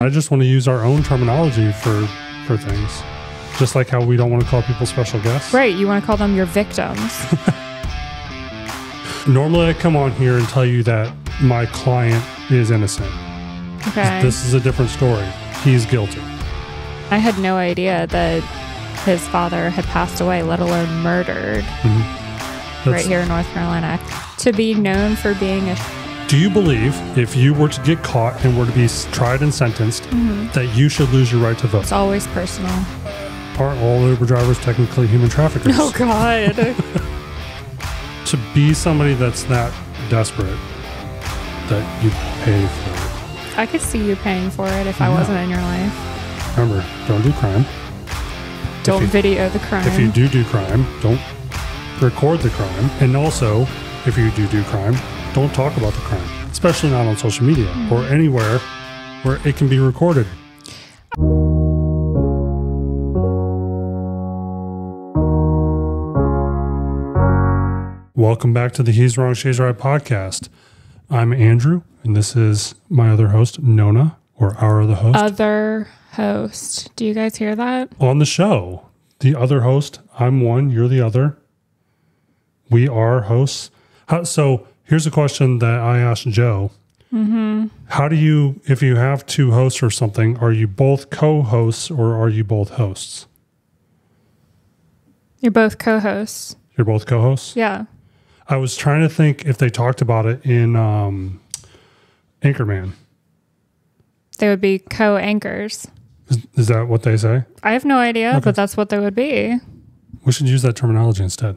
I just want to use our own terminology for for things. Just like how we don't want to call people special guests. Right. You want to call them your victims. Normally I come on here and tell you that my client is innocent. Okay. This is a different story. He's guilty. I had no idea that his father had passed away, let alone murdered, mm-hmm. right here in North Carolina. To be known for being a Do you believe if you were to get caught and were to be tried and sentenced mm-hmm. that you should lose your right to vote? it's always personal. Aren't all Uber drivers technically human traffickers? Oh God. To be somebody that's that desperate that you pay for it. I could see you paying for it if I No. wasn't in your life. Remember, don't do crime. Don't you- video the crime. If you do do crime, don't record the crime. And also, if you do do crime, don't talk about the crime, especially not on social media or anywhere where it can be recorded. Welcome back to the He's Wrong, She's Right podcast. I'm Andrew, and this is my other host, Nona, or our other host. Other host. Do you guys hear that? on the show. The other host, I'm one, you're the other. We are hosts. How, so here's a question that I asked Joe. How do you, if you have two hosts or something, are you both co hosts or are you both hosts? You're both co-hosts. You're both co hosts? Yeah. I was trying to think if they talked about it in um, Anchorman. They would be co-anchors. Is, is that what they say? I have no idea, Okay. but that's what they would be. We should use that terminology instead.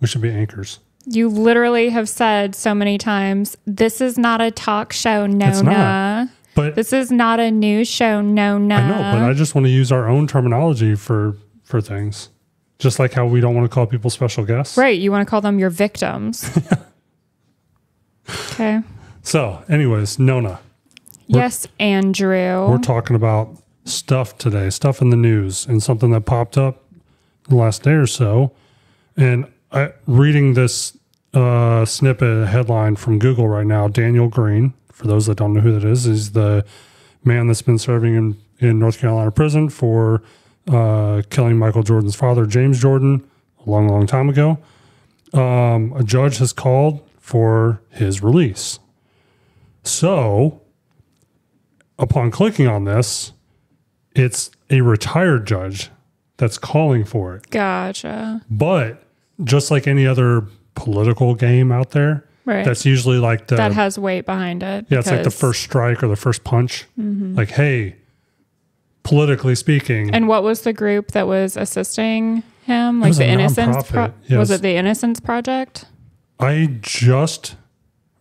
We should be anchors. You literally have said so many times, this is not a talk show, Nona. But This is not a news show, Nona. I know, but I just want to use our own terminology for for things. Just like how we don't want to call people special guests. Right. You want to call them your victims. okay. So, anyways, Nona, Yes, Andrew. we're talking about stuff today, stuff in the news, and something that popped up the last day or so. And I reading this uh, snippet headline from Google right now. Daniel Green, for those that don't know who that is, is the man that's been serving in, in North Carolina prison for uh, killing Michael Jordan's father, James Jordan, a long, long time ago. Um, a judge has called for his release. So, upon clicking on this, it's a retired judge that's calling for it. gotcha. But just like any other political game out there, Right. that's usually like the that has weight behind it. yeah, it's like the first strike or the first punch. Like, hey, politically speaking, And what was the group that was assisting him? Like the Innocence nonprofit, Pro- Was it the Innocence Project? I just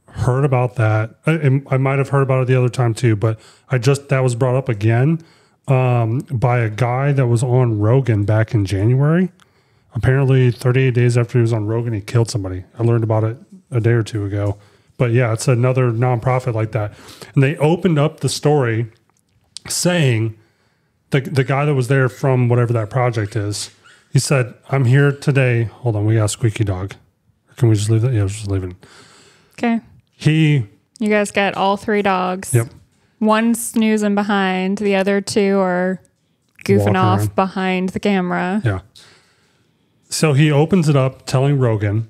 heard about that. I, I might have heard about it the other time too, but I just that was brought up again um, by a guy that was on Rogan back in January. Apparently, 38 days after he was on Rogan, he killed somebody. I learned about it a day or two ago. But yeah, it's another nonprofit like that. And they opened up the story saying the the guy that was there from whatever that project is. He said, "I'm here today." Hold on, we got a squeaky dog. Can we just leave that? Yeah, just leaving. Okay. He, You guys get all three dogs. yep, One snoozing behind, the other two are goofing off around. behind the camera. yeah. So he opens it up, telling Rogan,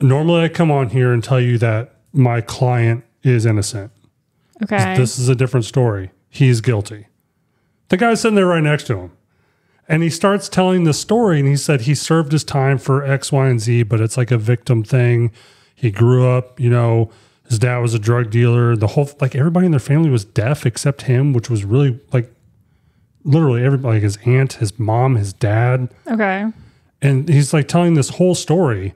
"Normally, I come on here and tell you that my client is innocent. Okay. This is a different story. He's guilty." The guy's sitting there right next to him. And he starts telling the story, and he said he served his time for X, Y, and Z, but it's like a victim thing. He grew up, you know, his dad was a drug dealer. The whole, like, everybody in their family was deaf except him, which was really like literally everybody, like his aunt, his mom, his dad. okay. And he's like telling this whole story.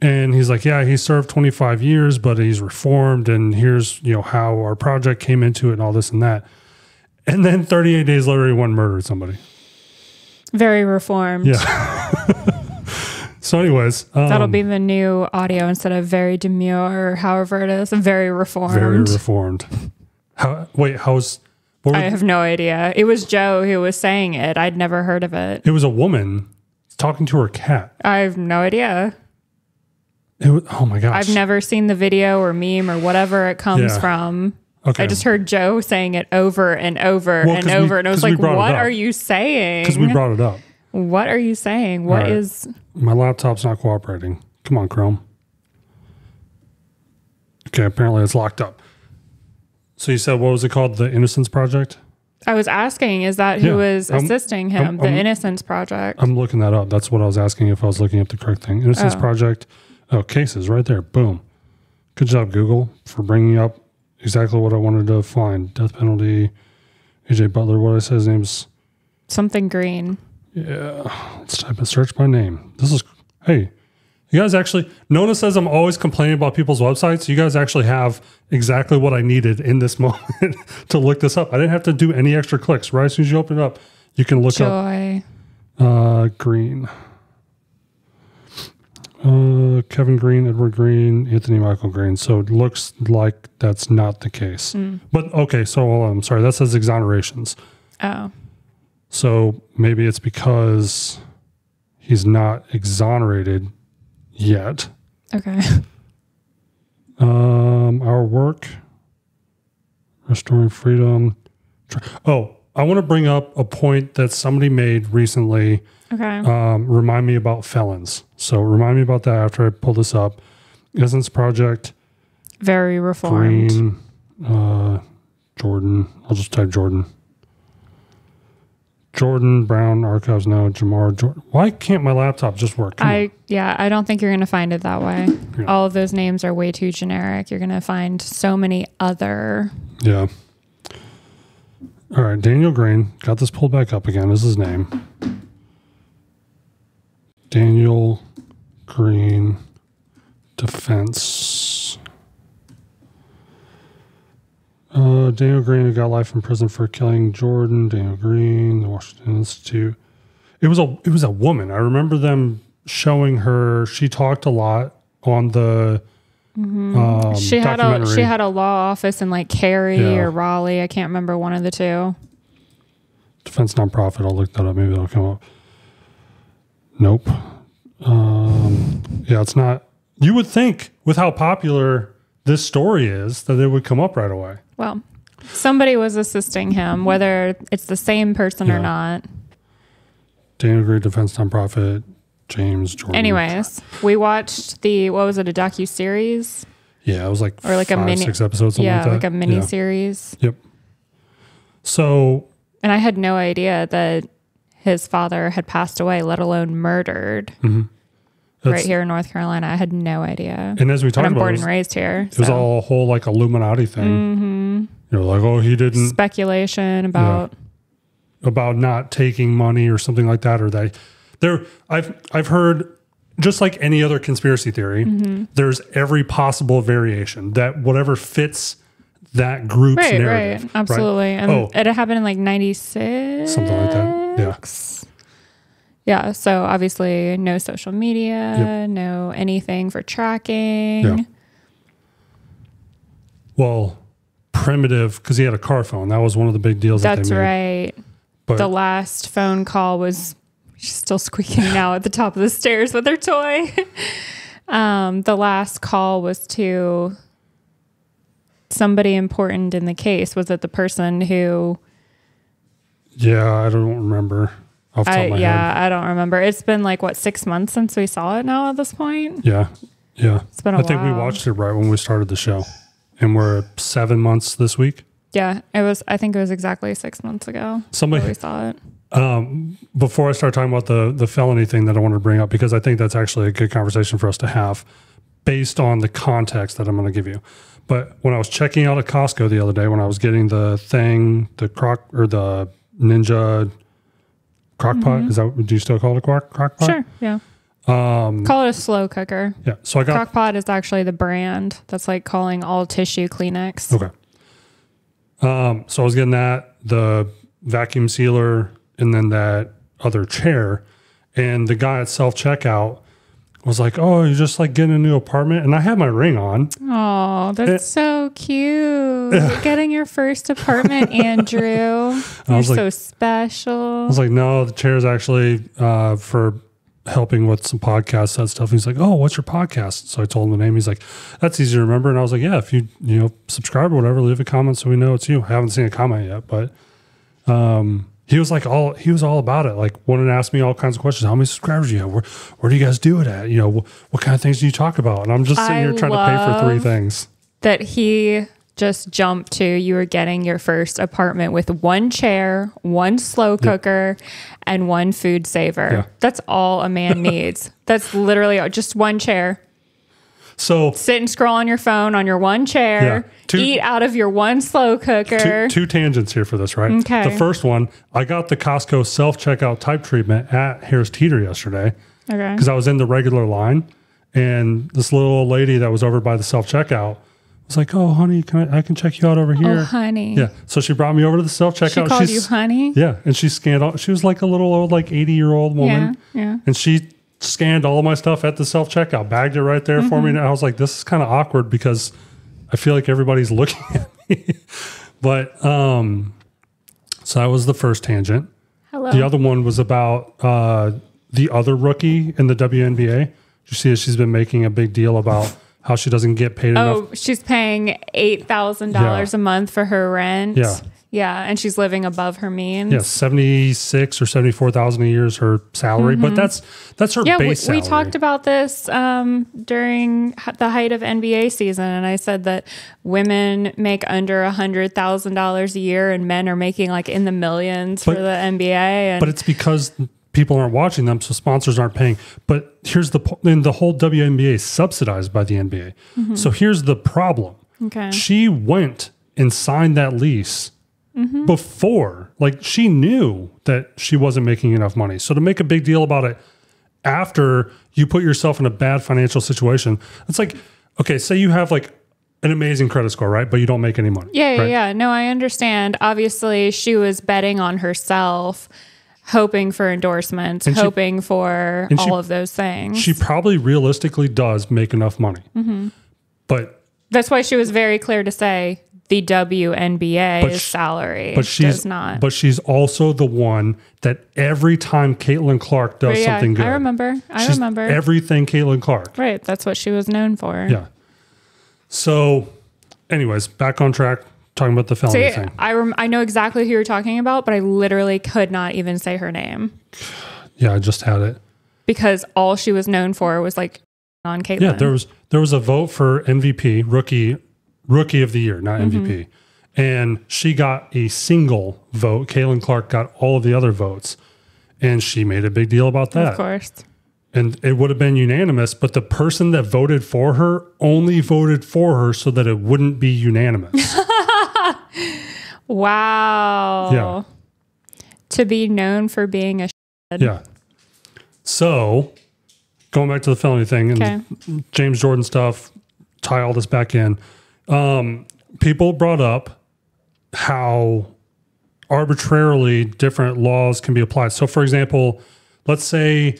And he's like, yeah, he served 25 years, but he's reformed. And here's, you know, how our project came into it and all this and that. And then 38 days later, he went and murdered somebody. Very reformed. Yeah. so, anyways, um, That'll be the new audio instead of very demure or however it is. Very reformed. very reformed. How, wait, how's, what I have no idea. It was Joe who was saying it. I'd never heard of it. it was a woman talking to her cat. I have no idea. It was, oh my gosh. I've never seen the video or meme or whatever it comes Yeah. from. Okay. I just heard Joe saying it over and over Well, and 'cause we- over, and I was like, "What are you saying? because we brought it up. what are you saying? What right. is?" My laptop's not cooperating. Come on, Chrome. Okay, apparently it's locked up. So you said what was it called? The Innocence Project? I was asking, is that who Yeah, was I'm- assisting him? I'm- the I'm- Innocence Project. I'm looking that up. That's what I was asking if I was looking up the correct thing. Innocence Oh. Project. Oh, cases right there. Boom. Good job, Google, for bringing up exactly what I wanted to find. Death penalty. AJ Butler. What I said his name's. Something green. Yeah. Let's type in search by name. This is. Hey, you guys actually. Nona says I'm always complaining about people's websites. You guys actually have exactly what I needed in this moment to look this up. I didn't have to do any extra clicks. Right as soon as you open it up, you can look up Joy. uh, Green. Uh, Kevin Green, Edward Green, Anthony Michael Green. So it looks like that's not the case. But okay, so I'm sorry. That says exonerations. Oh, So maybe it's because he's not exonerated yet. okay. Um, our work, restoring freedom. Oh, I want to bring up a point that somebody made recently. Okay. um, remind me about felons. So remind me about that after I pull this up. Innocence Project, Very reformed. Green, uh, Jordan. I'll just type Jordan. Jordan Brown Archives now. Jamar Jordan. Why can't my laptop just work? Come I yeah, I don't think you're gonna find it that way. Yeah. All of those names are way too generic. You're gonna find so many other. Yeah. All right, Daniel Green. Got this pulled back up again. Is his name? Daniel Green Defense. Daniel Green got life in prison for killing Jordan. Daniel Green, the Washington Institute. It was a it was a woman. I remember them showing her. She talked a lot on the. Um, she had a she had a law office in like Cary Yeah. or Raleigh. I can't remember one of the two. defense nonprofit. I'll look that up. Maybe that'll come up. Nope. Um, yeah, it's not. You would think with how popular this story is that it would come up right away. Well, somebody was assisting him, whether it's the same person Yeah. or not. Daniel Green Defense Nonprofit, James Jordan. Anyways, we watched the what was it a docu series yeah, it was like or like a mini six episodes, something yeah like like a mini Yeah. series, Yep. So and I had no idea that his father had passed away, let alone murdered, mm-hmm. right here in North Carolina. I had no idea. and as we talked I'm about, born it was, and raised here. it was all a whole like Illuminati thing. Mm-hmm. You know, like oh, he didn't speculation about about not taking money or something like that or they there I've I've heard just like any other conspiracy theory Mm-hmm. there's every possible variation that whatever fits that group's right, narrative right, absolutely. And Oh. it happened in like '96, Something like that, yeah. Yeah. So obviously, no social media, no anything for tracking. Yeah. well primitive because he had a car phone that was one of the big deals that That's made right. but the last phone call was she's still squeaking now at the top of the stairs with her toy. um, the last call was to somebody important in the case. Was it the person who? yeah I don't remember off the top I, yeah, head I don't remember. It's been like what six months since we saw it now. At this point, yeah yeah it's been a I think we watched it right when we started the show and we're seven months this week Yeah, it was. I think it was exactly six months ago somebody we saw it. um, before I start talking about the the felony thing that I wanted to bring up because I think that's actually a good conversation for us to have based on the context that I'm going to give you. But when I was checking out at Costco the other day, when I was getting the thing, the crock or the Ninja crock pot, is that do you still call it a crock, crock pot? Sure. Yeah. Um, Call it a slow cooker. yeah. So I got Crockpot is actually the brand. That's like calling all tissue Kleenex. Okay. Um, so I was getting that, the vacuum sealer, and then that other chair. And the guy at self checkout was like, Oh, you're just like getting a new apartment. And I had my ring on. Oh, that's Eh. so cute. Getting your first apartment, Andrew. You're was like- so special. I was like, No, the chair is actually uh, for helping with some podcasts and stuff. He's like, "Oh, what's your podcast?" So I told him the name. He's like, "That's easy to remember." And I was like, "Yeah, if you you know subscribe or whatever, leave a comment so we know it's you." I haven't seen a comment yet, but um, he was like all he was all about it. Like wanted to ask me all kinds of questions. How many subscribers do you have? Where where do you guys do it at? You know, wh- what kind of things do you talk about? And I'm just sitting I here trying to pay for three things. that he just jump to you were getting your first apartment with one chair, one slow cooker, and one food saver. Yeah. That's all a man needs. That's literally just one chair. So Sit and scroll on your phone on your one chair. Yeah. Two- eat out of your one slow cooker. two, two tangents here for this, right? Okay. The first one, I got the Costco self checkout type treatment at Harris Teeter yesterday okay. because I was in the regular line, and this little old lady that was over by the self checkout was like, "Oh, honey, can I, I can check you out over here?" Oh, honey. Yeah. So she brought me over to the self checkout. She called you honey. yeah, and she scanned all. She was like a little old, like eighty year old woman, Yeah. Yeah. and she scanned all of my stuff at the self checkout, bagged it right there for Mm-hmm. me. And I was like, this is kind of awkward because I feel like everybody's looking at me. but um, so that was the first tangent. Hello. The other one was about uh, the other rookie in the WNBA. You see, she's been making a big deal about how she doesn't get paid enough. Oh, she's paying eight thousand dollars a month for her rent. Yeah. Yeah, and she's living above her means. Yeah, seventy six or seventy four thousand a year is her salary, but that's that's her Mm-hmm. Yeah, we, we talked about this um, during the height of NBA season, and I said that women make under a hundred thousand dollars a year, and men are making like in the millions But- for the NBA. And but it's because people aren't watching them, so sponsors aren't paying. But here's the and the whole WNBA is subsidized by the NBA. Mm-hmm. So here's the problem: okay, she went and signed that lease Mm-hmm. before, like she knew that she wasn't making enough money. So to make a big deal about it after you put yourself in a bad financial situation, it's like okay, say you have like an amazing credit score, right? But you don't make any money. yeah, yeah, right? yeah. No, I understand. Obviously, she was betting on herself, hoping for endorsements, And she- hoping for all she- of those things. She probably realistically does make enough money, Mm-hmm. but That's why she was very clear to say the WNBA's But sh- salary but she's does not. but she's also the one that every time Caitlin Clark does yeah, something good, I remember. I remember. everything Caitlin Clark. right. That's what she was known for. Yeah. So, anyways, back on track talking about the felony See, thing. I rem- I know exactly who you're talking about, but I literally could not even say her name Yeah, I just had it. because all she was known for was like on Caitlin. Yeah, there was there was a vote for MVP rookie rookie of the year, not Mm-hmm. MVP, and she got a single vote. Caitlin Clark got all of the other votes, and she made a big deal about that. of course. and it would have been unanimous, but the person that voted for her only voted for her so that it wouldn't be unanimous. Wow. Yeah. To be known for being a yeah. So, going back to the felony thing and Okay. James Jordan stuff, tie all this back in. Um, people brought up how arbitrarily different laws can be applied. So, for example, let's say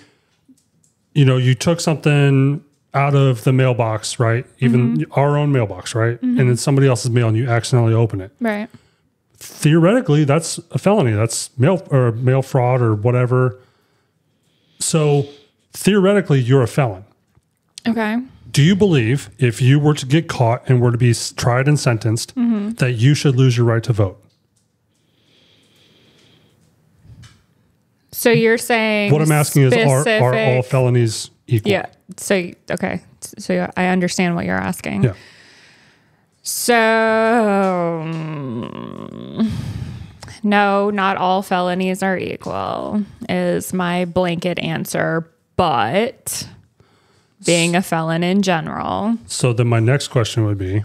you know you took something out of the mailbox, right? Even mm-hmm. our own mailbox, right? And mm-hmm. then somebody else's mail, and you accidentally open it. right. Theoretically, that's a felony. That's mail or mail fraud or whatever. So theoretically, you're a felon. Okay. Do you believe if you were to get caught and were to be tried and sentenced, mm-hmm. that you should lose your right to vote? So you're saying What I'm asking is, are, are all felonies equal? Yeah. So okay. So I understand what you're asking. Yeah. So mm, no, not all felonies are equal. Is my blanket answer, but being a felon in general. So then my next question would be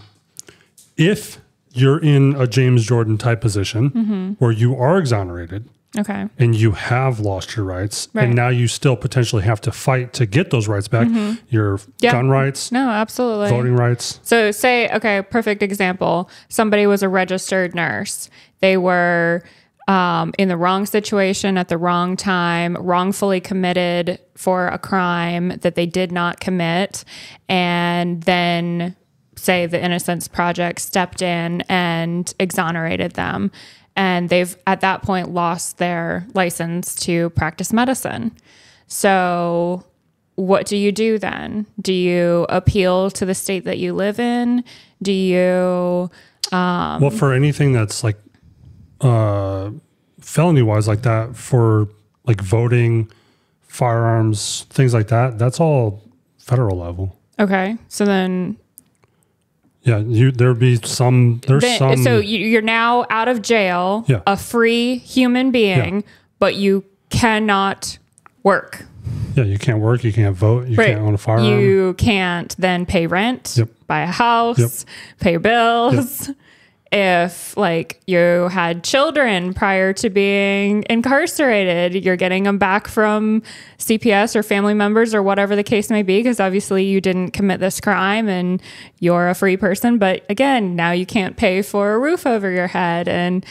if you're in a James Jordan type position Mm-hmm. where you are exonerated Okay. and you have lost your rights Right. and now you still potentially have to fight to get those rights back, your Mm-hmm. Yeah. gun rights, No, absolutely. voting rights. So, say, okay, perfect example. Somebody was a registered nurse. They were um, in the wrong situation at the wrong time, wrongfully committed for a crime that they did not commit. And then, say, the Innocence Project stepped in and exonerated them. And they've, at that point, lost their license to practice medicine. So, what do you do then? Do you appeal to the state that you live in? Do you well, for anything that's like uh, felony wise, like that, for like voting, firearms, things like that, that's all federal level. Okay. So then Yeah, you there'd be some. There's Then- some. so you- you're now out of jail, Yeah. a free human being, but you cannot work. yeah, you can't work. You can't vote. You can't own a firearm. You can't then pay rent, Yep. buy a house, Yep. pay your bills. If like you had children prior to being incarcerated, you're getting them back from CPS or family members or whatever the case may be, because obviously you didn't commit this crime and you're a free person. But again, now you can't pay for a roof over your head. And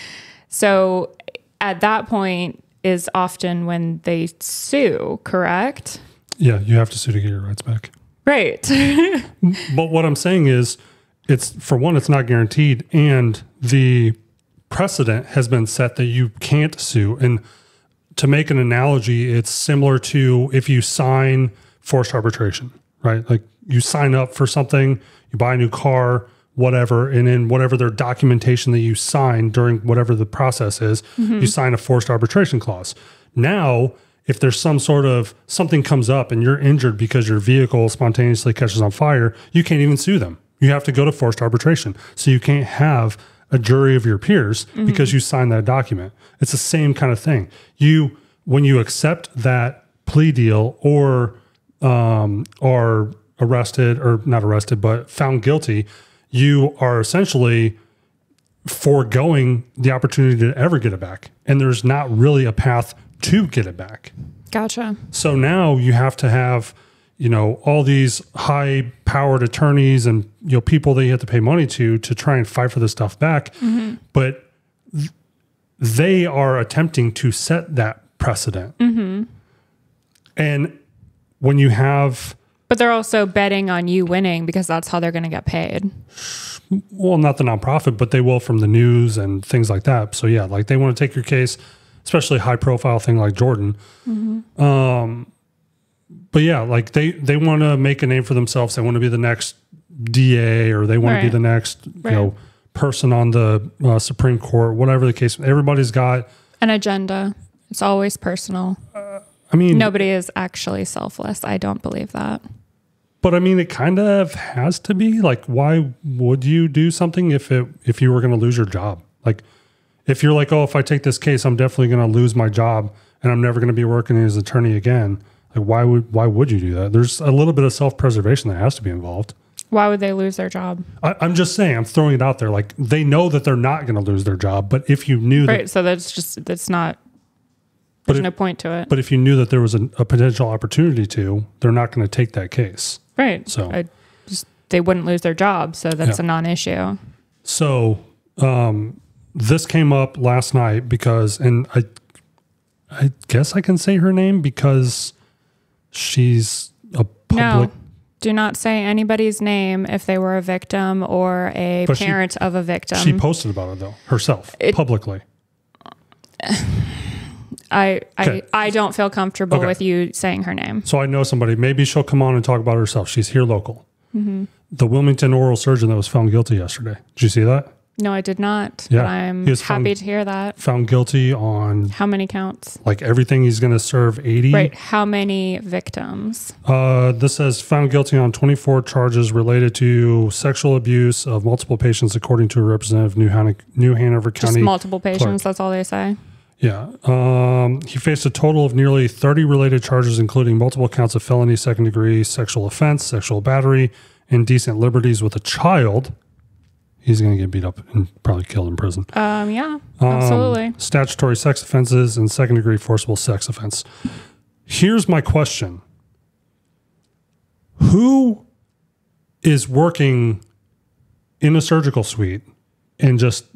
so at that point is often when they sue, correct? yeah, you have to sue to get your rights back. Right. But what I'm saying is, it's for one, it's not guaranteed, and the precedent has been set that you can't sue. And to make an analogy, it's similar to if you sign forced arbitration, right? Like you sign up for something, you buy a new car, whatever, and in whatever their documentation that you sign during whatever the process is, mm-hmm. you sign a forced arbitration clause. Now, if there's some sort of something comes up and you're injured because your vehicle spontaneously catches on fire, you can't even sue them. You have to go to forced arbitration. So you can't have a jury of your peers because you signed that document. It's the same kind of thing. You when you accept that plea deal or um, are arrested or not arrested but found guilty, you are essentially foregoing the opportunity to ever get it back. And there's not really a path to get it back. gotcha. So now you have to have, you know, all these high powered attorneys and, you know, people that you have to pay money to to try and fight for this stuff back. Mm-hmm. But th- they are attempting to set that precedent. Mm-hmm. And when you have, But they're also betting on you winning because that's how they're going to get paid. well, not the nonprofit, but they will from the news and things like that. So yeah, like they want to take your case, especially high profile thing like Jordan. Mm-hmm. Um, but yeah, like they they want to make a name for themselves. They want to be the next DA or they want to be the next you know person on the uh, Supreme Court, whatever the case. Everybody's got. An agenda. It's always personal. I mean, Nobody is actually selfless. I don't believe that. but I mean, it kind of has to be. Like, why would you do something if it if you were going to lose your job? Like, if you're like, oh, if I take this case, I'm definitely going to lose my job and I'm never going to be working as an attorney again. Like, why would why would you do that? There's a little bit of self preservation that has to be involved. Why would they lose their job? I, I'm just saying, I'm throwing it out there. Like, they know that they're not going to lose their job, but if you knew that Right. So that's just, that's not, But there's if- no point to it. But if you knew that there was a, a potential opportunity to, they're not going to take that case. right. So- I just, they wouldn't lose their job. So that's Yeah. a non issue. So um, this came up last night because, and I, I guess I can say her name because she's a public. No. Do not say anybody's name if they were a victim or a But she- parent of a victim. She posted about it though herself It- publicly. I, Okay. I, I don't feel comfortable Okay. with you saying her name. So I know somebody. Maybe she'll come on and talk about herself. She's here local. Mm-hmm. The Wilmington oral surgeon that was found guilty yesterday. Did you see that? No, I did not. Yeah, But I'm happy from- to hear that. Found guilty on How many counts? like everything. He's going to serve eighty. Right. How many victims? Uh, this says found guilty on 24 charges related to sexual abuse of multiple patients, according to a representative of New, Han- New Hanover Just County. multiple patients. That's all they say. yeah. Um, he faced a total of nearly 30 related charges, including multiple counts of felony second degree sexual offense, sexual battery, indecent liberties with a child. He's going to get beat up and probably killed in prison. Um, yeah, Um, absolutely. statutory sex offenses and second degree forcible sex offense. Here's my question Who is working in a surgical suite and just,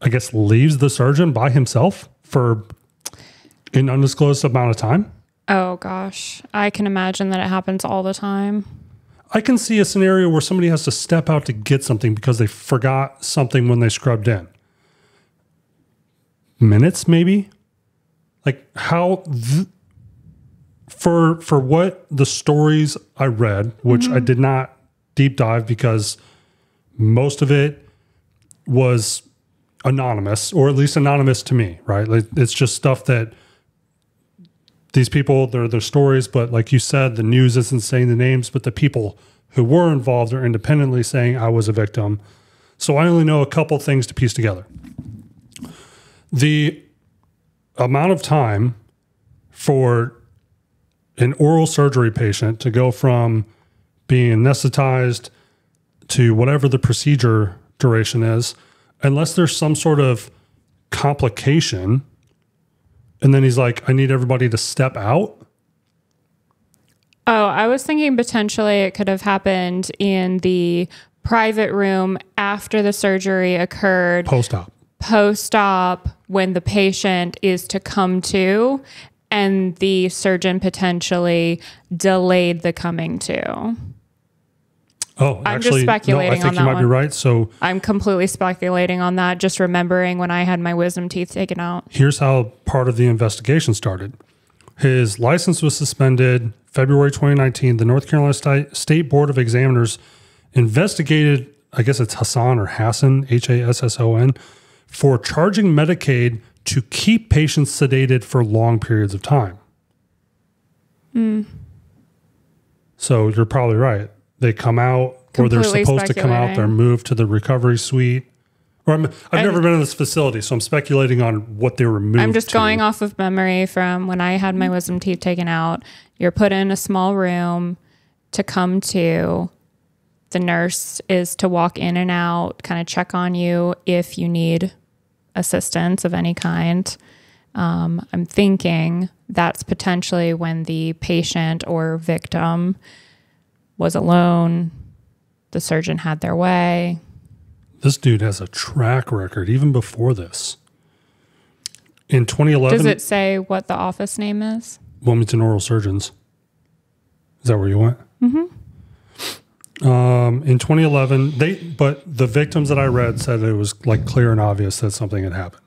I guess, leaves the surgeon by himself for an undisclosed amount of time? Oh gosh, I can imagine that it happens all the time. I can see a scenario where somebody has to step out to get something because they forgot something when they scrubbed in. Minutes, maybe? Like, how. Th- for for what the stories I read, which I mm-hmm. did not deep dive because most of it was anonymous, or at least anonymous to me, right? Like it's just stuff that these people, they're their stories, but like you said, the news isn't saying the names, but the people who were involved are independently saying I was a victim. So I only know a couple things to piece together. The amount of time for an oral surgery patient to go from being anesthetized to whatever the procedure duration is, unless there's some sort of complication. And then he's like, I need everybody to step out. Oh, I was thinking potentially it could have happened in the private room after the surgery occurred, Post op. post op, when the patient is to come to, and the surgeon potentially delayed the coming to. Oh, I'm just actually, no, I speculating think on you that might be one. right. So I'm completely speculating on that, just remembering when I had my wisdom teeth taken out. here's how part of the investigation started. His license was suspended February 2019. The North Carolina State Board of Examiners investigated, I guess it's Hassan or Hassan, H A S S O N, for charging Medicaid to keep patients sedated for long periods of time. Hmm. So you're probably right. They come out, or they're supposed to come out, they're moved to the recovery suite. Or I'm, I've And- never been in this facility, so I'm speculating on what they were moved I'm just to. going off of memory from when I had my wisdom teeth taken out. You're put in a small room to come to. The nurse is to walk in and out, kind of check on you if you need assistance of any kind. Um, I'm thinking that's potentially when the patient or victim was alone. The surgeon had their way. This dude has a track record even before this. In 2011, Does it say what the office name is? Wilmington Oral Surgeons. Is that where you went? Mm-hmm. Um, in 2011, they but the victims that I read said it was like clear and obvious that something had happened.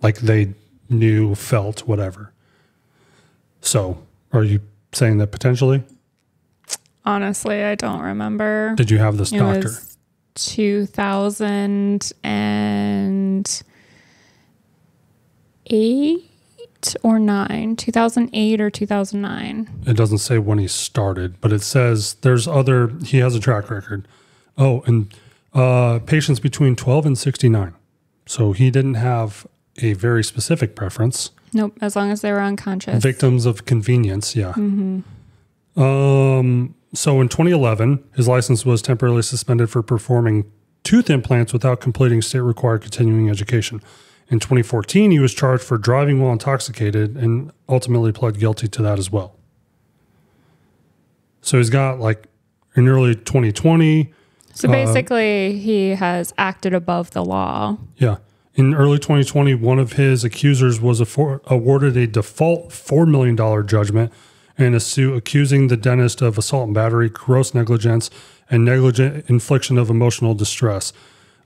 Like they knew, felt, whatever. So, are you saying that potentially? Honestly, I don't remember. Did you have this It doctor? was 2008 or 9. 2008 or 2009. It doesn't say when he started, but it says there's other. He has a track record. Oh, and uh, patients between 12 and 69. So he didn't have a very specific preference. Nope, as long as they were unconscious. Victims of convenience, yeah. Um. So in 2011, his license was temporarily suspended for performing tooth implants without completing state-required continuing education. In 2014, he was charged for driving while intoxicated and ultimately pled guilty to that as well. So he's got like in early 2020, so uh, basically, he has acted above the law. yeah. In early 2020, one of his accusers was affor- awarded a default $4 million judgment in a suit accusing the dentist of assault and battery, gross negligence, and negligent infliction of emotional distress.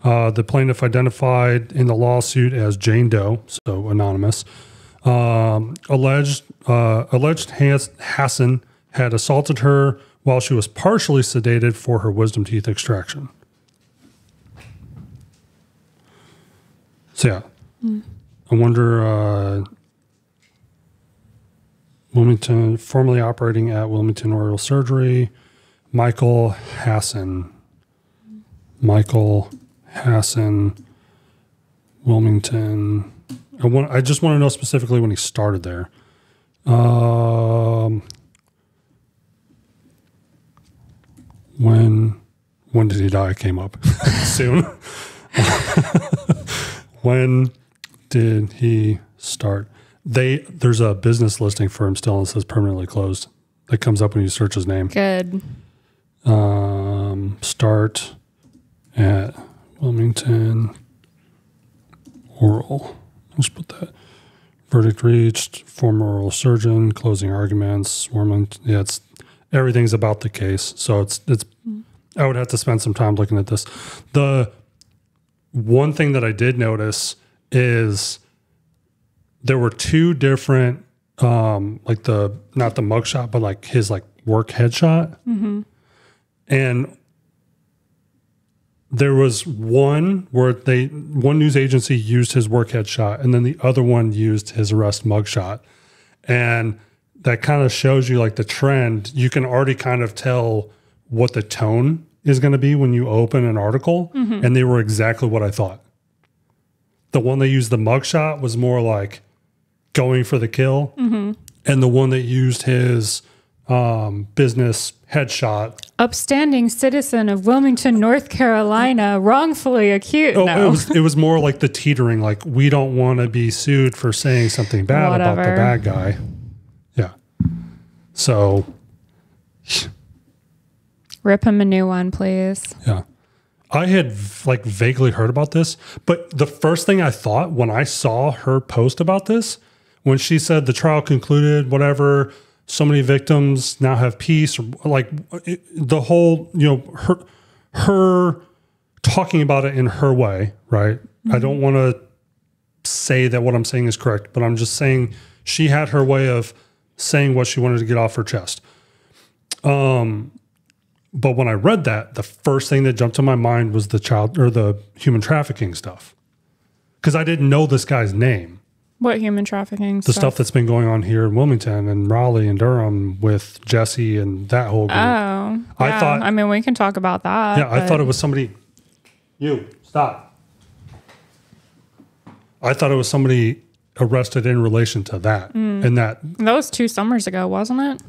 Uh, the plaintiff identified in the lawsuit as Jane Doe, so anonymous, um, alleged uh, alleged Has- Hasson had assaulted her while she was partially sedated for her wisdom teeth extraction. So yeah, I wonder. Uh, Wilmington, formerly operating at Wilmington Oral Surgery, Michael Hasson. Michael Hasson, Wilmington. I want. I just want to know specifically when he started there. Um, when when did he die? Came up soon. when did he start? They there's a business listing for him still and says permanently closed. That comes up when you search his name. Good. Um, start at Wilmington Oral. Let's put that. Verdict reached. Former oral surgeon. Closing arguments. Wilmington. Yeah, it's everything's about the case. So it's it's. I would have to spend some time looking at this. The one thing that I did notice is there were two different um, like the not the mugshot, but like his like work headshot, and there was one where they one news agency used his work headshot, and then the other one used his arrest mugshot, and that kind of shows you like the trend. You can already kind of tell what the tone is going to be when you open an article, and they were exactly what I thought. The one they used the mugshot was more like going for the kill, and the one that used his um, business headshot. Upstanding citizen of Wilmington, North Carolina, wrongfully accused. Oh, no. it was it was more like the teetering, like we don't want to be sued for saying something bad about the bad guy. Yeah. So Rip him a new one, please. Yeah. I had like vaguely heard about this, but the first thing I thought when I saw her post about this, when she said the trial concluded, whatever, so many victims now have peace, or like it, the whole, you know, her, her talking about it in her way, right? I don't want to say that what I'm saying is correct, but I'm just saying she had her way of saying what she wanted to get off her chest. Um, But when I read that, the first thing that jumped to my mind was the child or the human trafficking stuff. Because I didn't know this guy's name. What human trafficking The stuff that's been going on here in Wilmington and Raleigh and Durham with Jesse and that whole group. Oh, I yeah. thought- I mean, we can talk about that. yeah, I thought it was somebody. You, stop. I thought it was somebody arrested in relation to that. Mm. And that, that was two summers ago, wasn't it?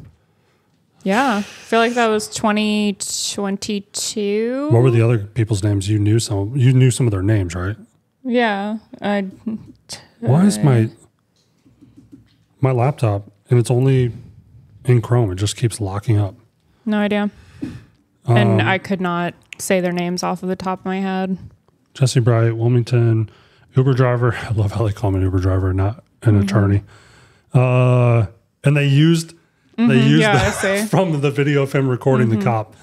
Yeah, I feel like that was 2022. what were the other people's names? You knew some, you knew some of their names, right? Yeah, I Why is my my laptop and it's only in Chrome? It just keeps locking up. no idea. Um, and I could not say their names off of the top of my head. Jesse Bright, Wilmington, Uber driver. I love how they call me an Uber driver, not an Mm-hmm. attorney. Uh, and they used they used Mm-hmm. yeah, see. from the video of him recording Mm-hmm. the cop.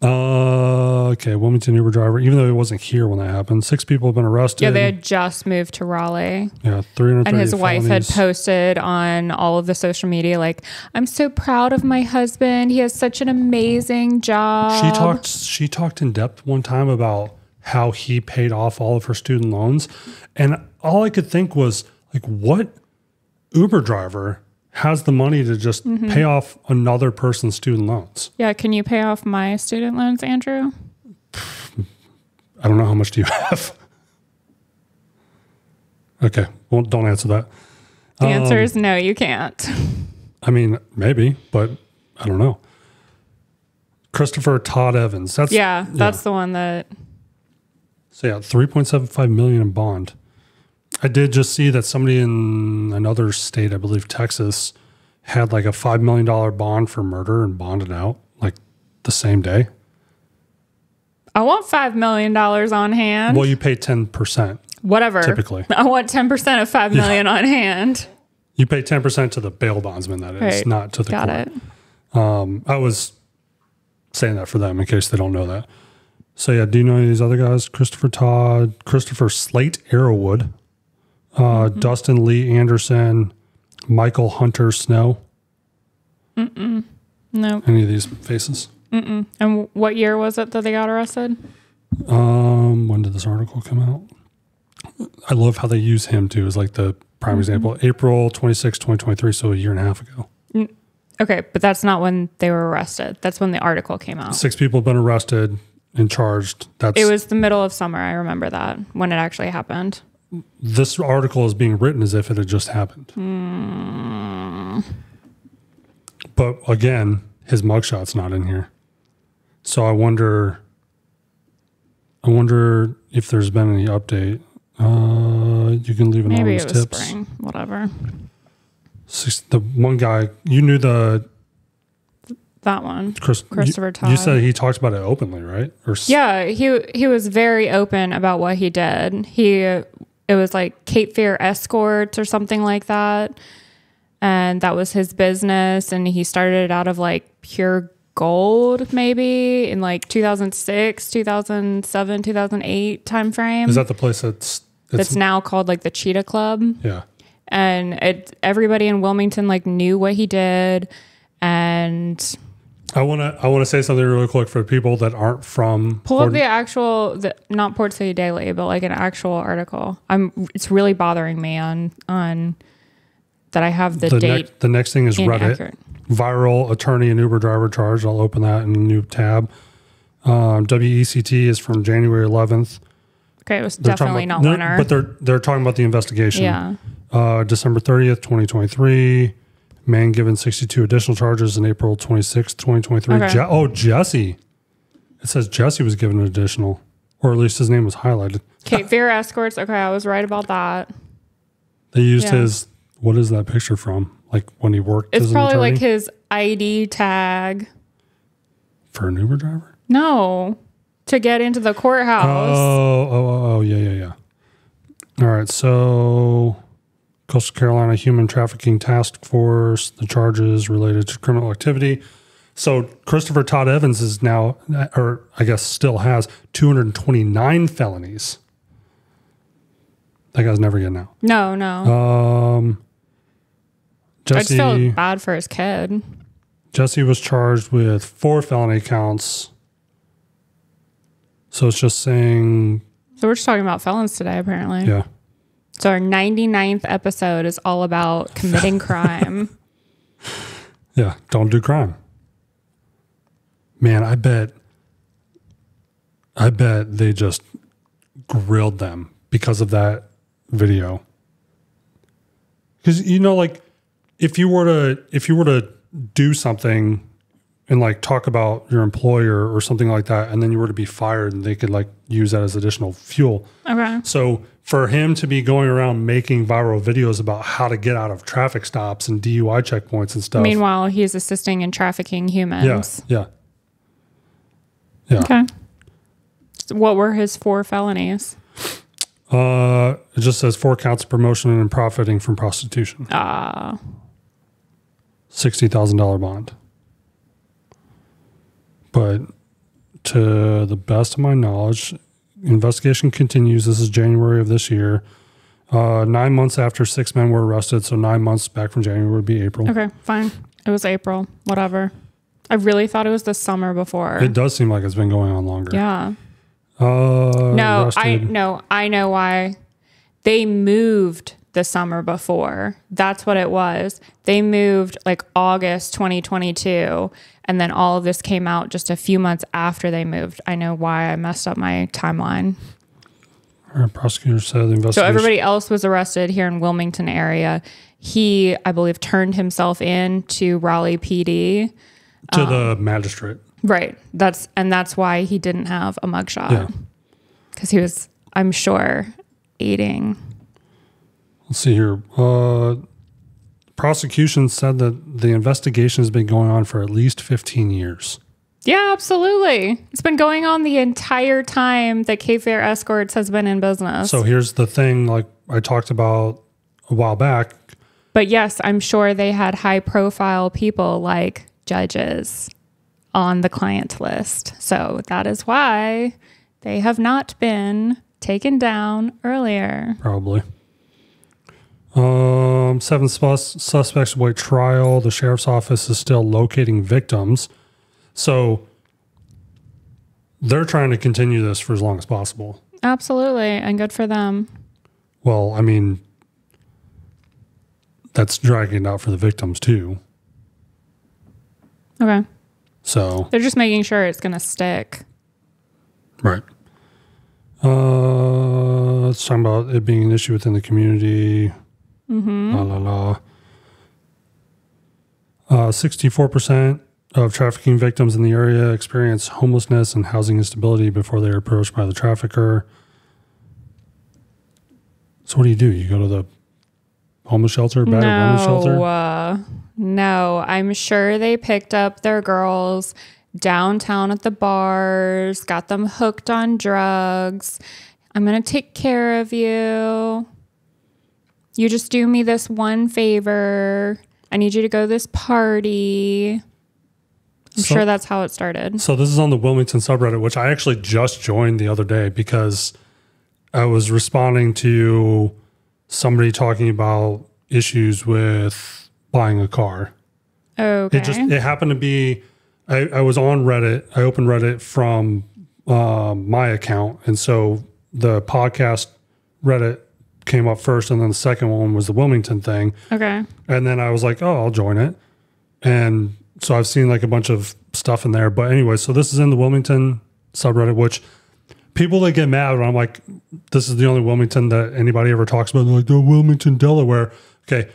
Uh, okay, Wilmington Uber driver. Even though he wasn't here when that happened, six people have been arrested. Yeah, they had just moved to Raleigh. yeah, three hundred. And his wife had posted on all of the social media, like, I'm so proud of my husband. He has such an amazing job. She talked. She talked in depth one time about how he paid off all of her student loans, and all I could think was like, what Uber driver has the money to just Mm-hmm. pay off another person's student loans? Yeah, can you pay off my student loans, Andrew? I don't know how much do you have. okay, well, don't answer that. The Um, answer is no, you can't. I mean, maybe, but I don't know. Christopher Todd Evans. That's yeah, that's the one that. So yeah, three point seven five million in bond. I did just see that somebody in another state, I believe Texas, had like a five million dollar bond for murder and bonded out like the same day. I want $5 million on hand. Well, you pay ten percent. Whatever. typically. I want 10% of $5 million on hand. You pay ten percent to the bail bondsman. That is Right. not to the Got court. it. Um, I was saying that for them in case they don't know that. So yeah, do you know any of these other guys? Christopher Todd, Christopher Slate Arrowwood, uh, Dustin Lee Anderson, Michael Hunter Snow. No. Any of these faces? And what year was it that they got arrested? Um, when did this article come out? I love how they use him too as like the prime example. April 26, 2023, so a year and a half ago. Okay, but that's not when they were arrested. That's when the article came out. Six people have been arrested and charged. That's It was the middle of summer. I remember that when it actually happened. This article is being written as if it had just happened. But again, his mugshot's not in here. So I wonder I wonder if there's been any update. Uh, you can leave Maybe anonymous it was tips. spring. Whatever. Six, the one guy you knew the That one. Chris, Christopher you, Todd. You said he talked about it openly, right? Or Yeah, he he was very open about what he did. He it was like Cape Fear Escorts or something like that. And that was his business and he started it out of like pure gold maybe in like 2006, 2007, 2008 timeframe. Is that the place that's it's that's now called like the Cheetah Club. yeah. and it everybody in Wilmington like knew what he did, and I want to I want to say something really quick for people that aren't from pull up the actual the, not Port City Daily, but like an actual article. I'm it's really bothering me on on that I have the, the, date next the next thing is Reddit. Viral attorney and Uber driver charge. I'll open that in a new tab. Um, WECT is from January 11th. Okay, it was They're definitely about- not winter. But they're they're talking about the investigation. yeah. Uh, December 30th, 2023. Man given 62 additional charges in April 26, 2023. Okay. Je- oh, Jesse. It says Jesse was given an additional, or at least his name was highlighted. Okay, Fear escorts. Okay, I was right about that. They used Yeah. his, what is that picture from? Like when he worked It's as probably attorney like his ID tag. for an Uber driver? No, to get into the courthouse. Oh, oh, oh, oh, yeah, yeah, yeah. All right, so Coastal Carolina Human Trafficking Task Force, the charges related to criminal activity. So Christopher Todd Evans is now, or I guess still has, 229 felonies. That guy's never getting out. no, no. Um, I just feel bad for his kid. Jesse was charged with four felony counts. So it's just saying, So we're just talking about felons today, apparently. yeah. So our 99th episode is all about committing crime. Yeah, don't do crime. Man, I bet I bet they just grilled them because of that video. Cuz you know like if you were to if you were to do something and like talk about your employer or something like that and then you were to be fired and they could like use that as additional fuel. Okay. So for him to be going around making viral videos about how to get out of traffic stops and DUI checkpoints and stuff. Meanwhile, he's assisting in trafficking humans. Yeah, yeah, yeah. Okay. So what were his four felonies? Uh, it just says four counts of promotion and profiting from prostitution. Uh, Sixty thousand dollar bond. But to the best of my knowledge, investigation continues. This is January of this year. Uh, nine months after six men were arrested, so nine months back from January would be April. okay, fine. It was April. Whatever. I really thought it was the summer before. It does seem like it's been going on longer. yeah. Uh, No, I arrested- no, I know why. They moved the summer before. That's what it was. They moved like August 2022 and then all of this came out just a few months after they moved. I know why I messed up my timeline. Our prosecutor said the investigation. So everybody else was arrested here in Wilmington area. He, I believe, turned himself in to Raleigh PD. to the um, magistrate. Right. That's and that's why he didn't have a mugshot. Yeah. Because he was, I'm sure, aiding. Let's see here. Uh, prosecution said that the investigation has been going on for at least 15 years. Yeah, absolutely. It's been going on the entire time that Cape Fear Escorts has been in business. So here's the thing like I talked about a while back. but yes, I'm sure they had high profile people like judges on the client list. So that is why they have not been taken down earlier. Probably. Um, seven sus- suspects await trial. The sheriff's office is still locating victims. So they're trying to continue this for as long as possible. Absolutely. And good for them. Well, I mean, that's dragging it out for the victims too. Okay. So, They're just making sure it's going to stick. right. Uh, let's talk about it being an issue within the community. Mm-hmm. La la la. Uh, 64% of trafficking victims in the area experience homelessness and housing instability before they are approached by the trafficker. So, what do you do? You go to the homeless shelter, battered women's shelter? No, uh, no. I'm sure they picked up their girls downtown at the bars, got them hooked on drugs. I'm going to take care of you. You just do me this one favor. I need you to go to this party. I'm So- sure that's how it started. So this is on the Wilmington subreddit, which I actually just joined the other day because I was responding to somebody talking about issues with buying a car. Okay. It just it happened to be I, I was on Reddit. I opened Reddit from um, my account, and so the podcast Reddit came up first, and then the second one was the Wilmington thing. okay. And then I was like, oh, I'll join it. And so I've seen like a bunch of stuff in there. But anyway, so this is in the Wilmington subreddit, which people that get mad when I'm like, this is the only Wilmington that anybody ever talks about. They're like, the Wilmington, Delaware. Okay.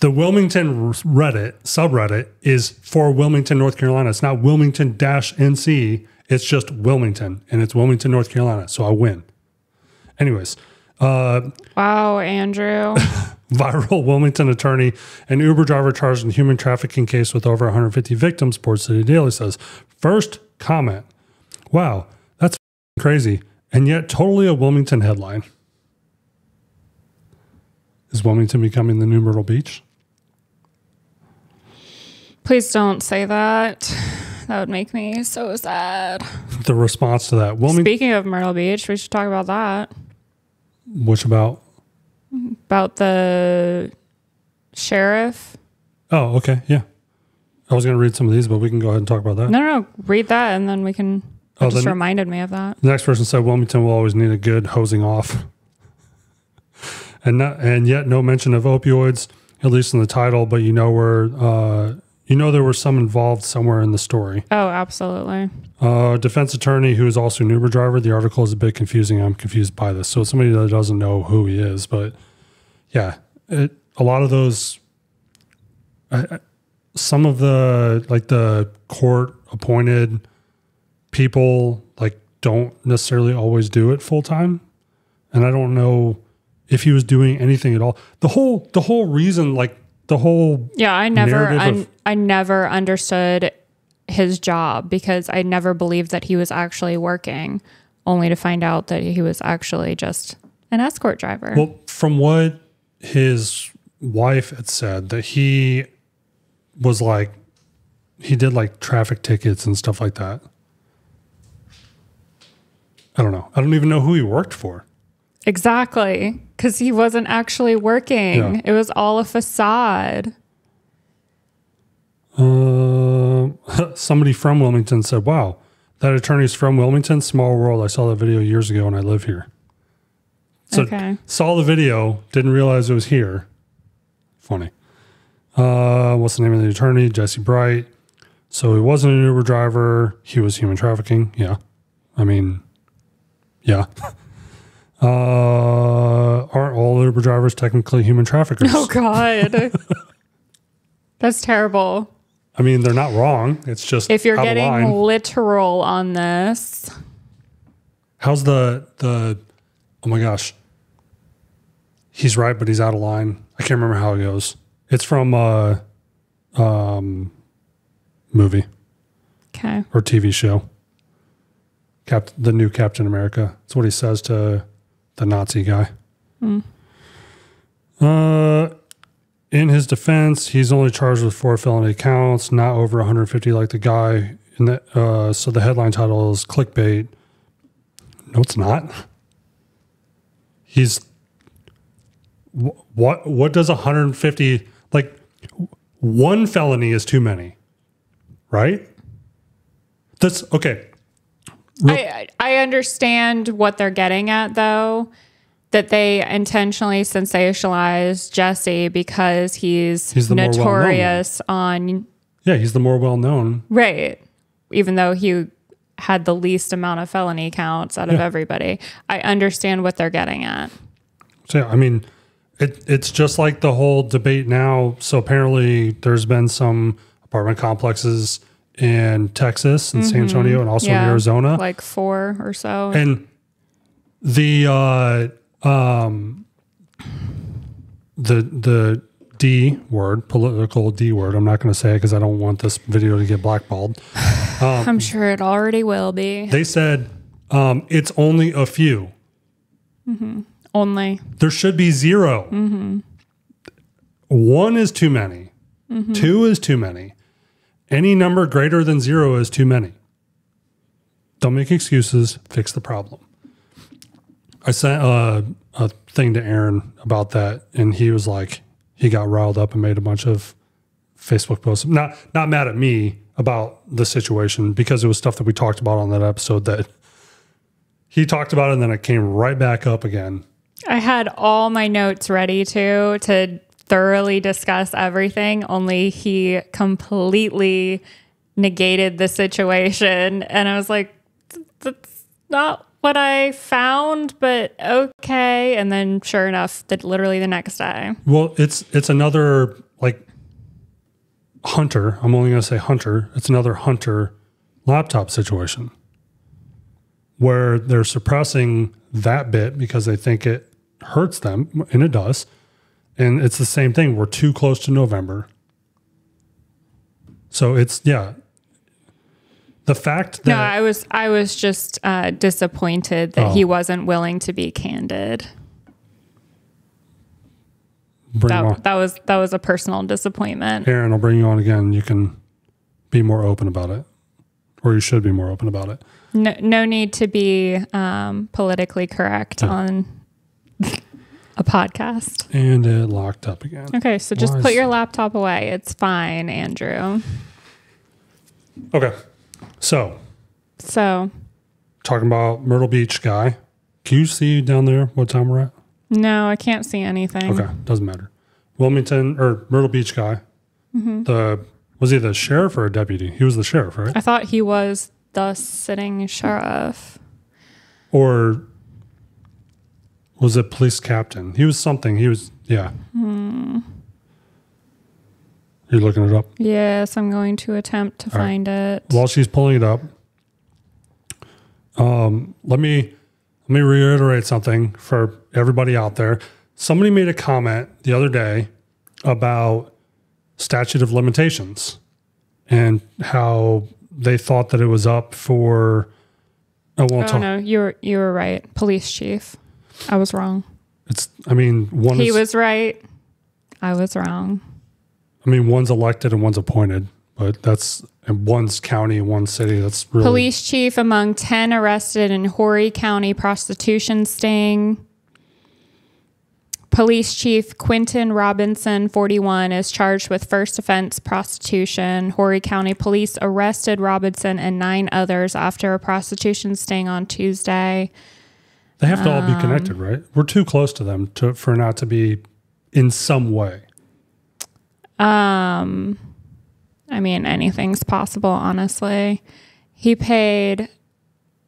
The Wilmington Reddit subreddit is for Wilmington, North Carolina. It's not Wilmington NC. It's just Wilmington and it's Wilmington, North Carolina. So I win. Anyways, uh, Wow, Andrew. viral Wilmington attorney and Uber driver charged in human trafficking case with over 150 victims. Port City Daily says. First comment: Wow, that's crazy, and yet totally a Wilmington headline. Is Wilmington becoming the new Myrtle Beach? Please don't say that. That would make me so sad. The response to that Wilmington, Speaking of Myrtle Beach, we should talk about that. Which about? About the sheriff. Oh, okay, yeah. I was going to read some of these, but we can go ahead and talk about that. No, no, no. Read that and then we can. Oh, It just reminded me of that. The next person said Wilmington will always need a good hosing off. and not, and yet no mention of opioids, at least in the title, but you know where uh, you know there were some involved somewhere in the story. Oh, absolutely. Uh, defense attorney who is also an Uber driver. The article is a bit confusing. I'm confused by this. So it's somebody that doesn't know who he is, but yeah, it, a lot of those, I, I- some of the like the court appointed people like don't necessarily always do it full time, and I don't know if he was doing anything at all. The whole the whole reason like the whole Yeah, I never, I, I never understood his job because I never believed that he was actually working, only to find out that he was actually just an escort driver. Well, from what his wife had said, that he was like, he did like traffic tickets and stuff like that. I don't know. I don't even know who he worked for. exactly, because he wasn't actually working. Yeah. It was all a facade. Uh, somebody from Wilmington said, "Wow, that attorney's from Wilmington. Small world. I saw that video years ago, and I live here." So Okay. saw the video, didn't realize it was here. Funny. Uh, what's the name of the attorney? Jesse Bright. So he wasn't an Uber driver. He was human trafficking. Yeah. I mean, yeah. Uh, aren't all Uber drivers technically human traffickers? Oh God, that's terrible. I mean, they're not wrong. It's just If you're getting literal on this, How's the the? Oh my gosh. He's right, but he's out of line. I can't remember how it goes. It's from uh, um, movie okay. or TV show. Cap, the new Captain America. That's what he says to the Nazi guy. Uh, in his defense, he's only charged with four felony counts, not over 150 like the guy. In the, uh, so the headline title is clickbait. No, it's not. He's what? What does 150 like? One felony is too many, right? That's okay. I I understand what they're getting at though, that they intentionally sensationalize Jesse because he's, He's notorious on Yeah, he's the more well known. right, even though he had the least amount of felony counts out of Yeah. everybody. I understand what they're getting at. So yeah, I mean, it, it's just like the whole debate now. So apparently, there's been some apartment complexes in Texas and San Antonio, and also in Arizona, like four or so. and the uh, um, the the D word, political D word. I'm not going to say it because I don't want this video to get blackballed. I'm sure it already will be. They said um, it's only a few. Mm-hmm. Only There should be 0 One is too many. Two is too many. Any number greater than zero is too many. Don't make excuses. Fix the problem. I sent a, a thing to Aaron about that, and he was like, he got riled up and made a bunch of Facebook posts. Not not mad at me about the situation because it was stuff that we talked about on that episode that he talked about and then it came right back up again. I had all my notes ready to to thoroughly discuss everything, only he completely negated the situation and I was like that's not what I found, but okay. And then sure enough, that literally the next day. Well, it's it's another like hunter. I'm only going to say hunter. It's another hunter laptop situation where they're suppressing that bit because they think it hurts them, and it does. And it's the same thing. We're too close to November. So it's yeah. The fact that No, I was I was just uh, disappointed that Oh. he wasn't willing to be candid. bring. That, that was that was a personal disappointment. Aaron, I'll bring you on again. You can be more open about it, or you should be more open about it. No, no need to be um, politically correct on a podcast. And it locked up again. Okay, so just Why put is- your laptop away. It's fine, Andrew. Okay. So, So talking about Myrtle Beach guy. Can you see down there what time we're at? no, I can't see anything. Okay, doesn't matter. Wilmington or Myrtle Beach guy. Mm-hmm. The was he the sheriff or a deputy? He was the sheriff, right? I thought he was the sitting sheriff. Or was a police captain? He was something. He was yeah. You're looking it up. Yes, I'm going to attempt to All right. find it. while she's pulling it up, um, let me let me reiterate something for everybody out there. Somebody made a comment the other day about statute of limitations and how they thought that it was up for. I won't Oh no, you were you were right. Police chief. I was wrong. It's. I mean, one He is. was right. I was wrong. I mean, one's elected and one's appointed, but that's and one's county and one city. That's really Police chief among 10 arrested in Horry County prostitution sting. Police chief Quinton Robinson, 41, is charged with first offense prostitution. Horry County police arrested Robinson and nine others after a prostitution sting on Tuesday. They have to all Um, be connected, right? We're too close to them to for not to be in some way. Um, I mean, anything's possible, honestly. He paid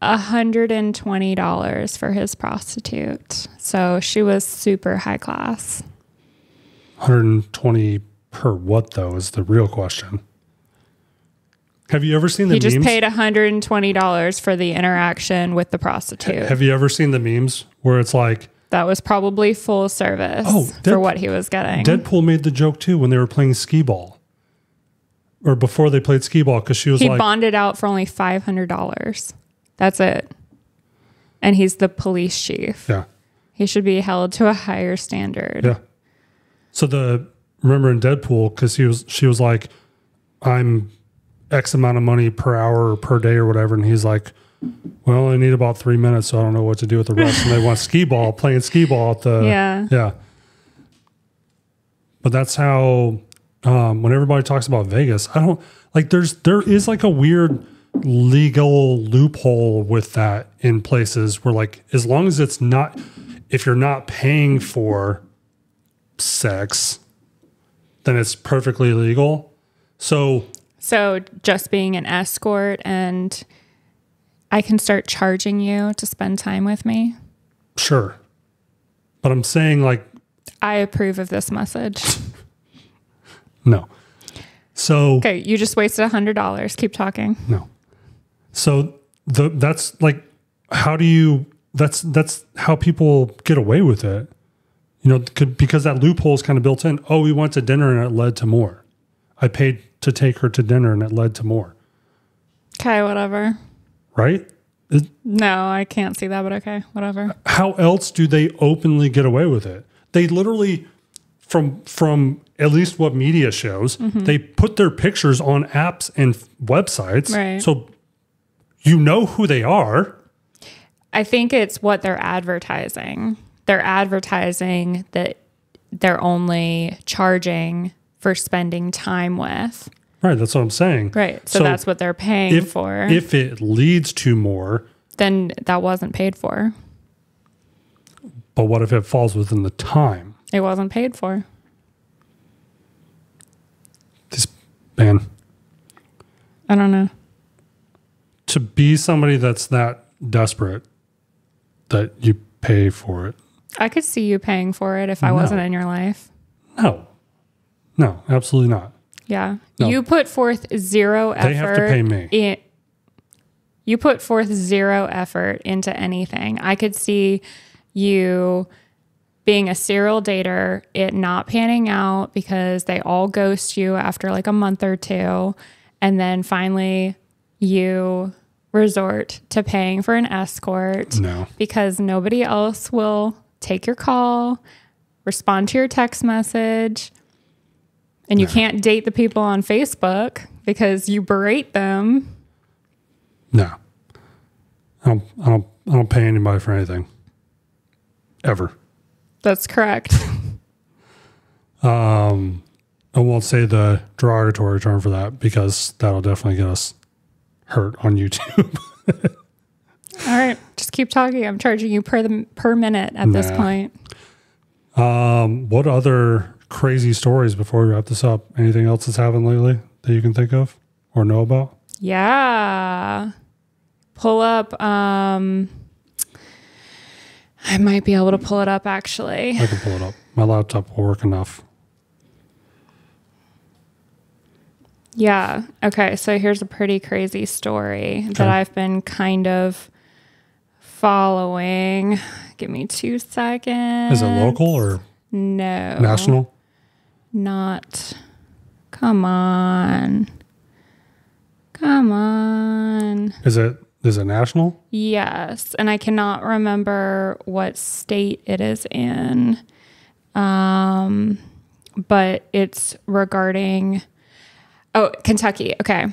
$120 for his prostitute. So she was super high class. 120 per what though is the real question. Have you ever seen the He just paid $120 for the interaction with the prostitute. Have you ever seen the memes where it's like that was probably full service Oh, for Deadpool- what he was getting. Deadpool made the joke too when they were playing skee ball, or before they played skee ball because she was like he like, bonded out for only $500. That's it. And he's the police chief. yeah, He should be held to a higher standard. yeah. So the remember in Deadpool because he was she was like, I'm X amount of money per hour or per day or whatever, and he's like. Well, I need about three minutes, so I don't know what to do with the rest. And they want skee ball, playing skee ball at the Yeah. Yeah. But that's how um, when everybody talks about Vegas, I don't like there's there is like a weird legal loophole with that in places where like as long as it's not if you're not paying for sex, then it's perfectly legal. So So just being an escort and I can start charging you to spend time with me. sure. But I'm saying like I approve of this message. no. So Okay, you just wasted a hundred dollars. Keep talking. No. So the that's like how do you that's that's how people get away with it. You know, could, because that loophole is kind of built in. Oh, we went to dinner and it led to more. I paid to take her to dinner and it led to more. Okay, whatever. Right? No, I can't see that, but okay, whatever. How else do they openly get away with it? They literally from from at least what media shows, mm-hmm. they put their pictures on apps and websites. Right. So you know who they are. I think it's what they're advertising. They're advertising that they're only charging for spending time with. Right. That's what I'm saying. Right. So, So that's what they're paying If for. if it leads to more, then that wasn't paid for. but what if it falls within the time? It wasn't paid for. This man I don't know. to be somebody that's that desperate that you pay for it. I could see you paying for it if I No. wasn't in your life. No. No, absolutely not. Yeah. No. You put forth zero effort. They have to pay me. in- you put forth zero effort into anything. I could see you being a serial dater, it not panning out because they all ghost you after like a month or two. And then finally you resort to paying for an escort No. because nobody else will take your call, respond to your text message, and you can't date the people on Facebook because you berate them. No. I don't I don't I don't pay anybody for anything. Ever. That's correct. Um I won't say the derogatory term for that because that'll definitely get us hurt on YouTube. All right, just keep talking. I'm charging you per the per minute at this point. um what other crazy stories before we wrap this up? Anything else that's happened lately that you can think of or know about? Yeah. Pull up um I might be able to pull it up actually. I can pull it up. My laptop will work enough. Yeah. Okay. So here's a pretty crazy story that I've been kind of following. Give me two seconds. Is it local or No. national? Not. Come on. Come on. Is it is it national? Yes. And I cannot remember what state it is in. Um, but it's regarding, oh, Kentucky. Okay.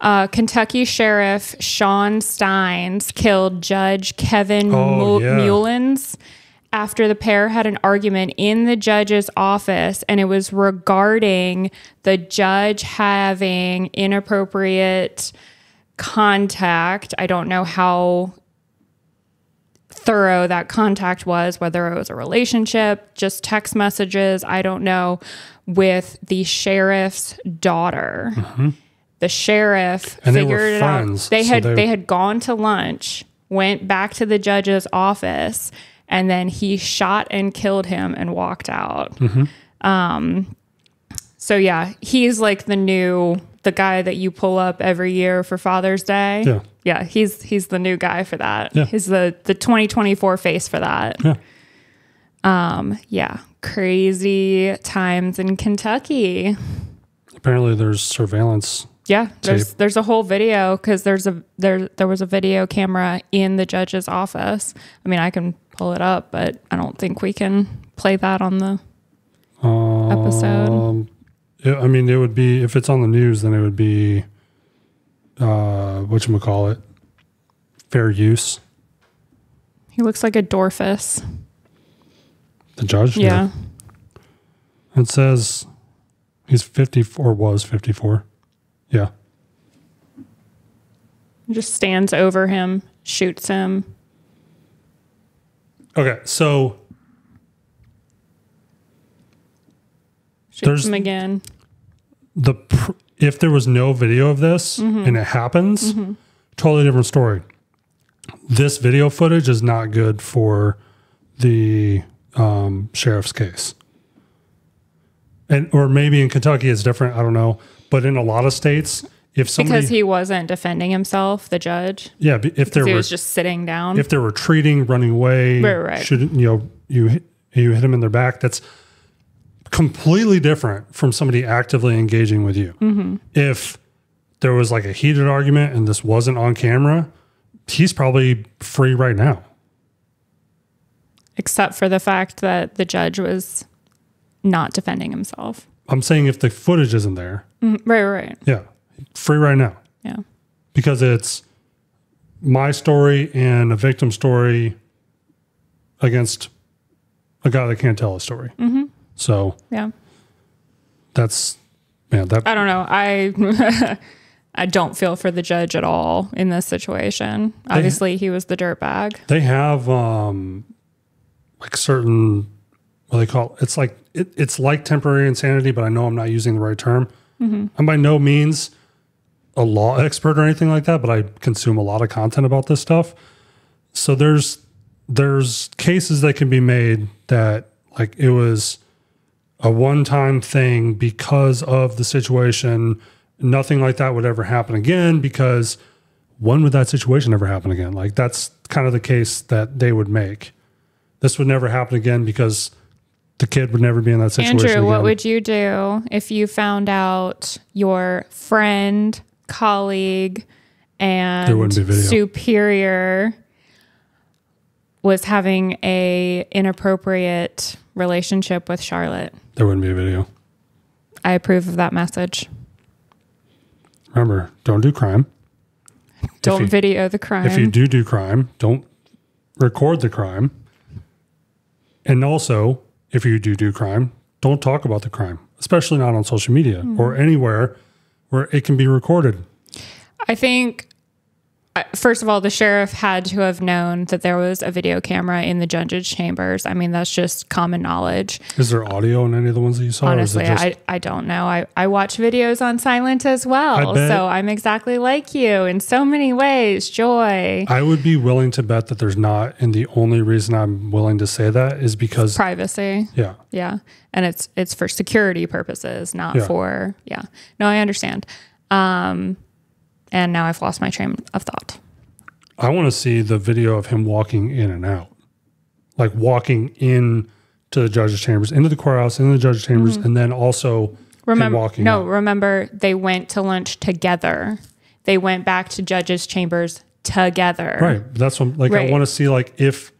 Uh, Kentucky Sheriff Shawn Stines killed Judge Kevin Oh, Mu- yeah. Mullins after the pair had an argument in the judge's office, and it was regarding the judge having inappropriate contact. I don't know how thorough that contact was, whether it was a relationship, just text messages, I don't know, with the sheriff's daughter. The sheriff Mm-hmm. And they figured were it out. They so had they- they had gone to lunch, went back to the judge's office, and then he shot and killed him and walked out. Mm-hmm. Um, so yeah, he's like the new the guy that you pull up every year for Father's Day. Yeah. Yeah, he's he's the new guy for that. Yeah. He's the the 2024 face for that. Yeah. Um, yeah, crazy times in Kentucky. Apparently there's surveillance. Yeah, there's Tape. there's a whole video because there's a there there was a video camera in the judge's office. I mean, I can pull it up, but I don't think we can play that on the episode. Um, yeah, I mean, it would be if it's on the news, then it would be uh, what you call it, fair use. He looks like a Dorfus. The judge. Yeah. It says he's 54 was 54. Yeah. Just stands over him, shoots him. Okay. So Shoots There's- him again. the pr- if there was no video of this Mm-hmm. and it happens, totally different story. This video footage is not good for the um, sheriff's case, and or maybe in Kentucky it's different. I don't know, but in a lot of states, if somebody, Because he wasn't defending himself, the judge. yeah, if they're He was just sitting down. if they're retreating, running away, Right, right. should you know you hit- you hit them in their back. That's completely different from somebody actively engaging with you. Mm-hmm. If there was like a heated argument and this wasn't on camera, he's probably free right now. except for the fact that the judge was not defending himself. I'm saying if the footage isn't there, Mm, Right, right. yeah, free right now Yeah. because it's my story and a victim story against a guy that can't tell a story. Mm-hmm. So Yeah. that's man, that I don't know. I I don't feel for the judge at all in this situation. Obviously, he was the dirtbag. they have um like certain what they call it. it's like it, it's like temporary insanity, but I know I'm not using the right term. Mm-hmm. I'm by no means a law expert or anything like that, but I consume a lot of content about this stuff. So there's there's cases that can be made that like it was a one-time thing because of the situation. Nothing like that would ever happen again because when would that situation ever happen again? Like that's kind of the case that they would make. This would never happen again because the kid would never be in that situation. Andrew, what would you do if you found out your friend, colleague, and superior was having a inappropriate relationship with Charlotte? there wouldn't be a video. I approve of that message. Remember, don't do crime. Don't you- video the crime. If you do do crime, don't record the crime. And also, if you do do crime, don't talk about the crime, especially not on social media Hmm. or anywhere where it can be recorded. I think, first of all, the sheriff had to have known that there was a video camera in the judge's chambers. I mean, that's just common knowledge. Is there audio in any of the ones that you saw? Honestly, or is it just, I, I don't know. I, I watch videos on silent as well. So I'm exactly like you in so many ways. Joy, I would be willing to bet that there's not. And the only reason I'm willing to say that is because, privacy. yeah, Yeah. And it's it's for security purposes, not Yeah. for yeah. No, I understand. Um and now I've lost my train of thought. I want to see the video of him walking in and out, like walking in to the judge's chambers, into the courthouse, into the judge's chambers, and then also Remember walking no, out. remember they went to lunch together. They went back to judges' chambers together. Right. That's what like I want to see like if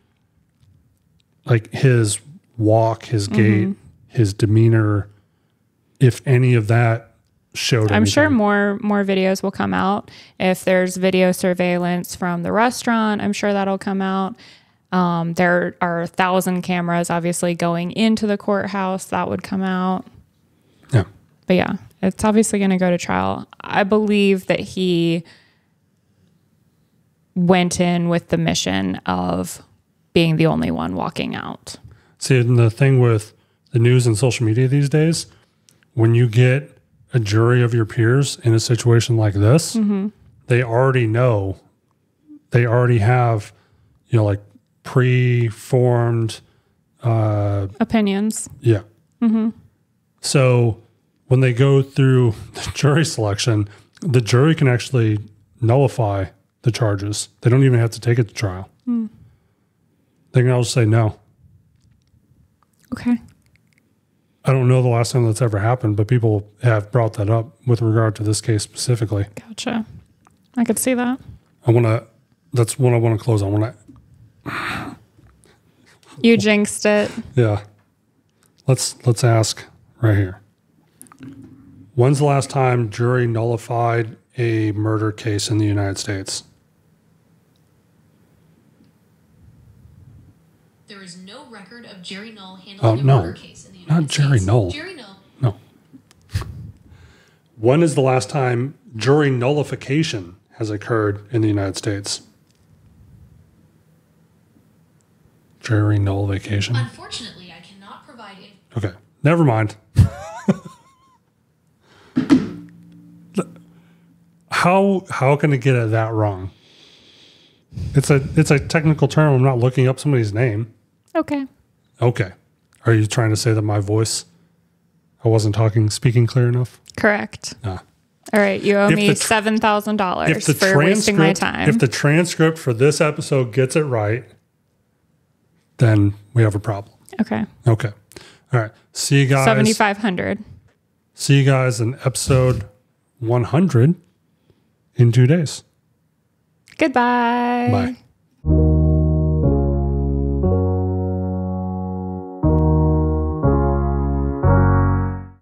like his walk, his Mm-hmm. gait, his demeanor, if any of that showed I'm sure more more videos will come out. If there's video surveillance from the restaurant, I'm sure that'll come out. Um, there are a thousand cameras obviously going into the courthouse. That would come out. Yeah. But yeah, it's obviously going to go to trial. I believe that he went in with the mission of being the only one walking out. See, and the thing with the news and social media these days, when you get a jury of your peers in a situation like this, Mm-hmm. they already know, they already have, you know, like pre-formed, uh, Opinions. yeah. Mm-hmm. So when they go through the jury selection, the jury can actually nullify the charges. They don't even have to take it to trial. They can all just say no. Okay. I don't know the last time that's ever happened, but people have brought that up with regard to this case specifically. Gotcha. I could see that. I want to. That's what I want to close on. Want to? You jinxed it. Yeah. Let's let's ask right here. When's the last time jury nullified a murder case in the United States? There is no record of Jerry Null Oh, handling uh, a no. murder case in the Not United Jerry States. Null. Jerry Null. No. When is the last time jury nullification has occurred in the United States? Jury nullification. Unfortunately, I cannot provide. In- Okay, never mind. how how can I get it that wrong? It's a it's a technical term. I'm not looking up somebody's name. Okay. Okay, are you trying to say that my voice? I wasn't talking speaking clear enough. Correct. Ah. All right. You owe If me seven thousand dollars for wasting my time. if the transcript for this episode gets it right, then we have a problem. okay. Okay, all right. See you guys. Seventy five hundred. See you guys in episode 100 in two days. Goodbye. Bye.